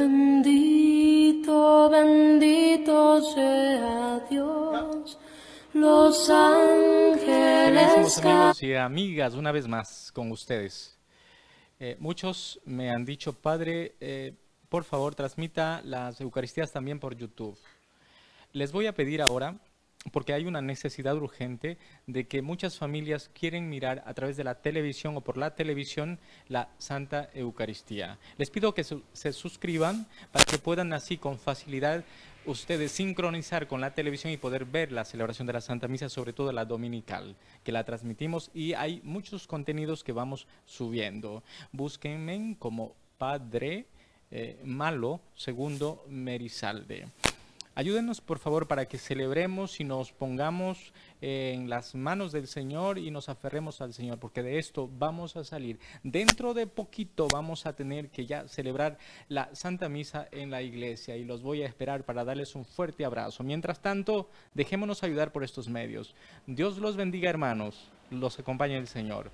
bendito, bendito sea Dios. Los ángeles. amigos y amigas, una vez más con ustedes. Eh, muchos me han dicho, Padre, eh, por favor, transmita las Eucaristías también por YouTube. Les voy a pedir ahora porque hay una necesidad urgente de que muchas familias quieren mirar a través de la televisión o por la televisión la Santa Eucaristía. Les pido que se suscriban para que puedan así con facilidad ustedes sincronizar con la televisión y poder ver la celebración de la Santa Misa, sobre todo la dominical, que la transmitimos y hay muchos contenidos que vamos subiendo. Búsquenme como Padre eh, Malo Segundo Merizalde. Ayúdenos por favor para que celebremos y nos pongamos en las manos del Señor y nos aferremos al Señor, porque de esto vamos a salir. Dentro de poquito vamos a tener que ya celebrar la Santa Misa en la iglesia y los voy a esperar para darles un fuerte abrazo. Mientras tanto, dejémonos ayudar por estos medios. Dios los bendiga hermanos, los acompaña el Señor.